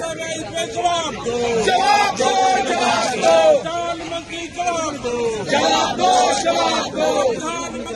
पराई जवाबो जा दोस्ती जाम जा